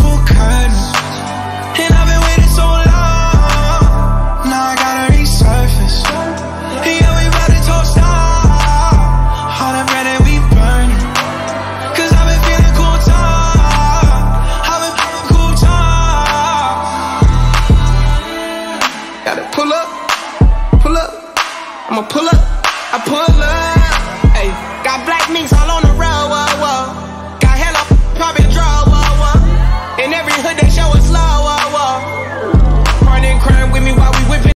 school curtains. And I've been waiting so long. Now I gotta resurface. Yeah, we about to toast out All the bread that we burning Cause I've been feeling cool time I've been feeling cool time Gotta pull up, pull up. I'ma pull up, I pull up. Hey, got black minks